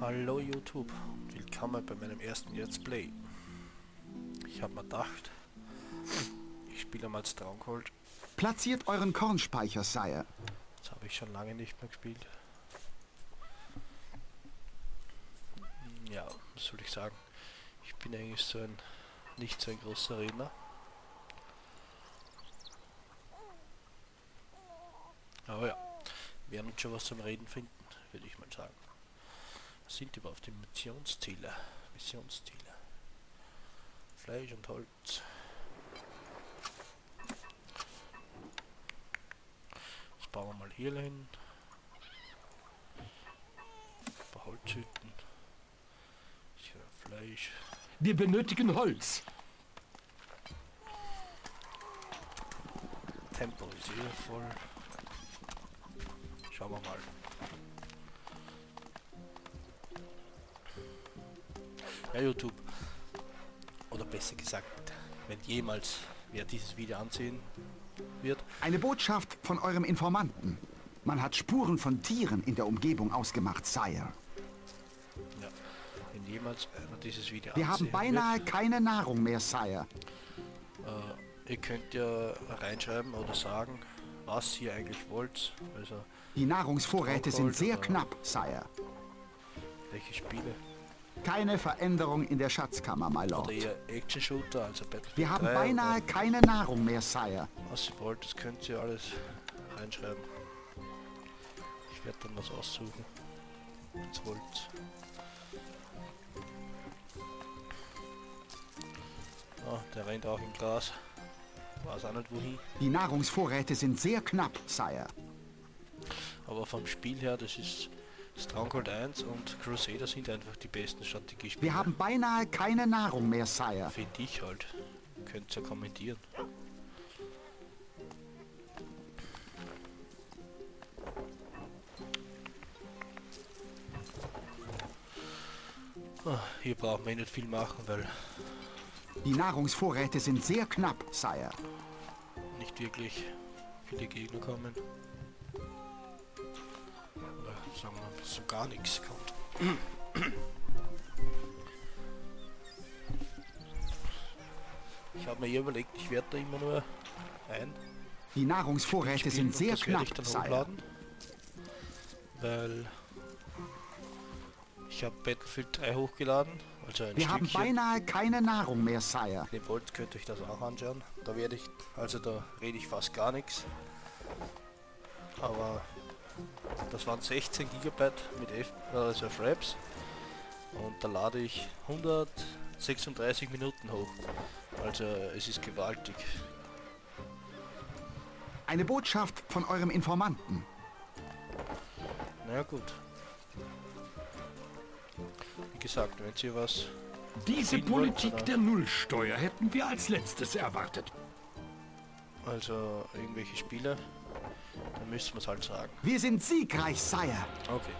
Hallo YouTube und willkommen bei meinem ersten Let's Play. Ich habe mir gedacht, ich spiele mal Stronghold. Platziert euren Kornspeicher, Sire. Das habe ich schon lange nicht mehr gespielt. Ja, was soll ich sagen? Ich bin eigentlich so ein nicht so ein großer Redner. Aber ja, wir werden schon was zum Reden finden, würde ich mal sagen. Sind überhaupt die Missionsziele? Missionsziele. Fleisch und Holz. Das bauen wir mal hier hin. Ein paar Holzhütten. Hier Fleisch. Wir benötigen Holz. Tempo ist eh voll. Schauen wir mal. Ja, YouTube. Oder besser gesagt, wenn jemals wer dieses Video ansehen wird, Eine Botschaft von eurem Informanten. Man hat Spuren von Tieren in der Umgebung ausgemacht, Sire. ja, wenn jemals einer dieses Video Wir haben beinahe keine Nahrung mehr, Sire. wird, äh, ihr könnt ja reinschreiben oder sagen, was ihr eigentlich wollt. Also, Die Nahrungsvorräte sind sehr knapp, Sire. welche Spiele. Keine Veränderung in der Schatzkammer, my Lord. Also Wir haben 3 beinahe keine Nahrung mehr, Sire. Was ihr wollt, das könnt ihr alles reinschreiben. Ich werde dann was aussuchen. Wenn's wollt. Ah, der rennt auch im Gras. Weiß auch nicht wohin. Die Nahrungsvorräte sind sehr knapp, Sire. Aber vom Spiel her, das ist Stronghold 1 und Crusader sind einfach die besten Strategiespiele. Wir haben beinahe keine Nahrung mehr, Sire. Finde ich halt. Könnt ihr kommentieren. Ah, Hier brauchen wir nicht viel machen, weil Die Nahrungsvorräte sind sehr knapp, Sire. nicht wirklich viele Gegner kommen. Sagen wir, so gar nichts kommt. Ich habe mir überlegt, ich werde da immer nur ein Die Nahrungsvorräte sind sehr knapp, ich dann hochladen. Weil ich habe Battlefield 3 hochgeladen, also ein Wir haben Stückchen. beinahe keine Nahrung mehr, Sire. Wenn ihr wollt, könnt ihr euch das auch anschauen. Da werde ich, also da rede ich fast gar nichts. Aber das waren 16 Gigabyte mit F also Fraps. Und da lade ich 136 Minuten hoch. Also es ist gewaltig. Eine Botschaft von eurem Informanten. Na ja, gut. Wie gesagt, wenn ihr was Diese wollt, Politik oder? der Nullsteuer hätten wir als letztes erwartet. Also irgendwelche Spiele, dann müssen wir es halt sagen. Wir sind siegreich, Sire. Okay.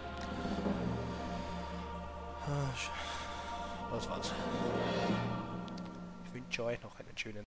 Ah, sch- Was war's? Ich wünsche euch noch einen schönen